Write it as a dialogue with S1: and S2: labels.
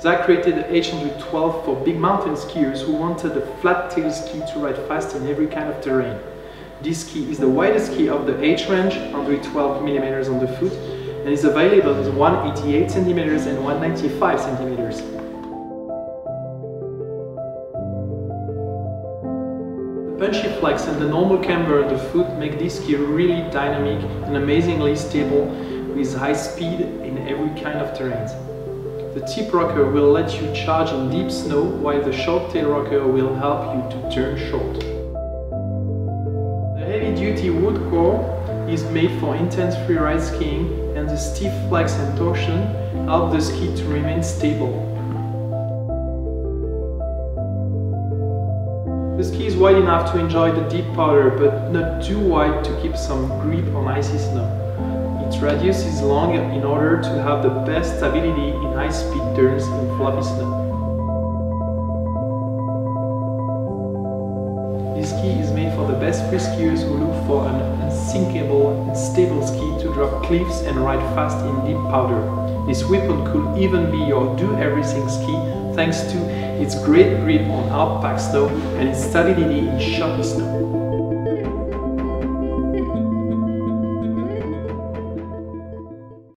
S1: Zag created the H112 for big mountain skiers who wanted a flat tail ski to ride fast in every kind of terrain. This ski is the widest ski of the H range, 112 mm on the foot, and is available in 188 cm and 195 cm. The punchy flex and the normal camber on the foot make this ski really dynamic and amazingly stable with high speed in every kind of terrain. The tip rocker will let you charge in deep snow while the short tail rocker will help you to turn short. The heavy duty wood core is made for intense freeride skiing and the stiff flex and torsion help the ski to remain stable. The ski is wide enough to enjoy the deep powder, but not too wide to keep some grip on icy snow. Its radius is long in order to have the best stability in high-speed turns in fluffy snow. This ski is made for the best free skiers who look for an unsinkable and stable ski to drop cliffs and ride fast in deep powder. This weapon could even be your do-everything ski thanks to its great grip on packed snow and its stability in choppy snow.